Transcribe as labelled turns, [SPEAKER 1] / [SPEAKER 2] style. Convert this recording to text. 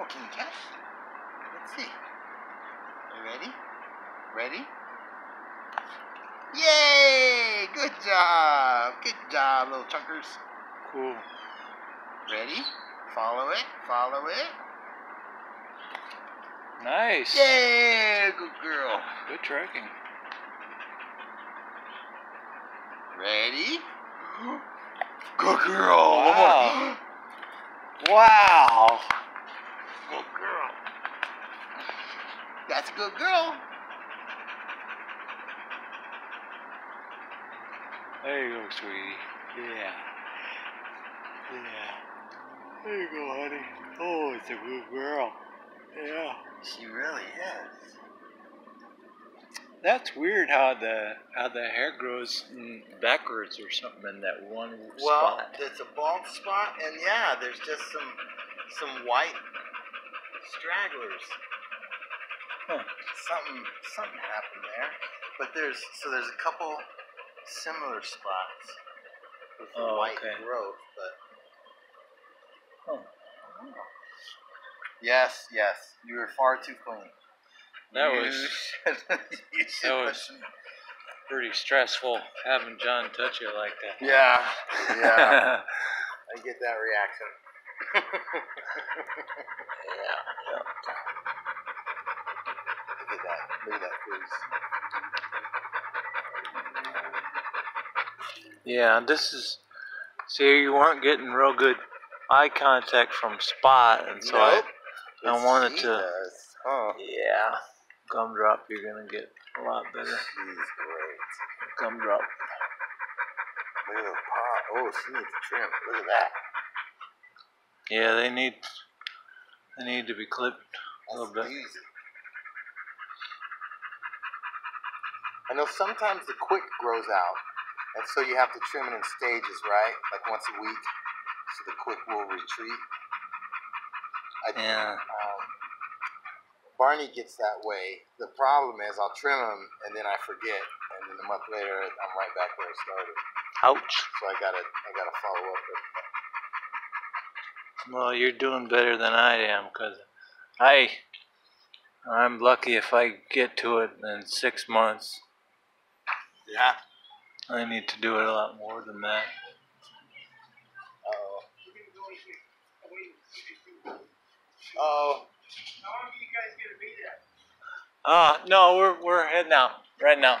[SPEAKER 1] Oh, can you catch? Let's see. Are you ready? Ready? Yay! Good job! Good job, little chunkers.
[SPEAKER 2] Cool.
[SPEAKER 1] Ready? Follow it. Follow it.
[SPEAKER 2] Nice.
[SPEAKER 1] Yay! Good girl.
[SPEAKER 2] Good tracking.
[SPEAKER 1] Ready? Good girl.
[SPEAKER 2] Wow. Wow.
[SPEAKER 1] Good girl. That's a good girl.
[SPEAKER 2] There you go, sweetie. Yeah. Yeah. There you go, honey. Oh, it's a good girl. Yeah.
[SPEAKER 1] She really is.
[SPEAKER 2] That's weird how the how the hair grows backwards or something in that one
[SPEAKER 1] Well,
[SPEAKER 2] spot.
[SPEAKER 1] it's a bald spot, and yeah, there's just some some white stragglers. Something something happened there, but there's so there's a couple similar spots with
[SPEAKER 2] Oh,
[SPEAKER 1] white
[SPEAKER 2] okay.
[SPEAKER 1] growth, but
[SPEAKER 2] Huh.
[SPEAKER 1] yes, yes, you were far too clean.
[SPEAKER 2] That
[SPEAKER 1] You
[SPEAKER 2] was
[SPEAKER 1] should- you should
[SPEAKER 2] that was- pretty stressful having John touch you like that.
[SPEAKER 1] yeah, yeah. I get that reaction.
[SPEAKER 2] yeah.
[SPEAKER 1] Look at that. Look at that freeze.
[SPEAKER 2] Yeah, this is. See, you weren't getting real good eye contact from Spot, and so
[SPEAKER 1] Nope.
[SPEAKER 2] I, I
[SPEAKER 1] But
[SPEAKER 2] wanted to.
[SPEAKER 1] does. Oh,
[SPEAKER 2] Yeah, gumdrop, you're gonna get a lot better.
[SPEAKER 1] she's great.
[SPEAKER 2] Gumdrop.
[SPEAKER 1] Look at those paws. Oh, she needs trim. Look at that.
[SPEAKER 2] Yeah, they need. They need to be clipped a
[SPEAKER 1] That's
[SPEAKER 2] little bit.
[SPEAKER 1] easy. I know sometimes the quick grows out, and so you have to trim it in stages, right? Like once a week, so the quick will retreat. I,
[SPEAKER 2] Yeah.
[SPEAKER 1] Um, Barney gets that way. The problem is I'll trim him and then I forget, and then a month later I'm right back where I started.
[SPEAKER 2] Ouch.
[SPEAKER 1] So I gotta I gotta follow up with. That.
[SPEAKER 2] Well, you're doing better than I am, cause I. I'm lucky if I get to it in six months.
[SPEAKER 1] Yeah.
[SPEAKER 2] I need to do it a lot more than that.
[SPEAKER 1] Oh. Oh.
[SPEAKER 2] Uh, no, we're we're heading out right now.